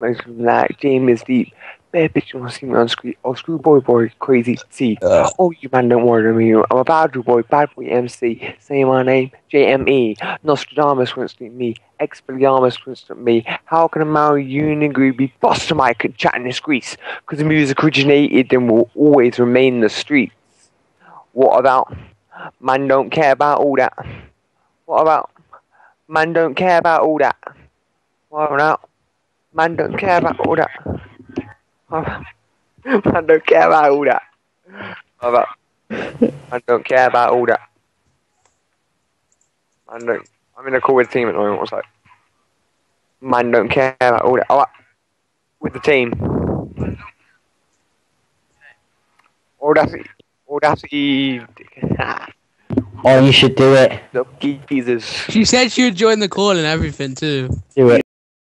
like James deep. Bad bitch wanna see me on screen. Oh, screw boy, boy, crazy C. Uh. Oh, you man don't worry me. I'm a bad boy, bad boy MC. Say my name, JME. Nostradamus Winston me. Expelliarmus Winston me. How can a Maori Unigru be boss of my chat in this grease? Because the music originated and will always remain in the streets. What about man don't care about all that? What about man don't care about all that? What about man don't care about all that? What Man don't care about all that. What man don't care about all that? Man don't. I'm in a call with the team at the moment. What's like? Man don't care about all that. Oh, with the team. Audacity. Audacity. Oh, you should do it. The Jesus. She said she would join the call and everything too. Do it.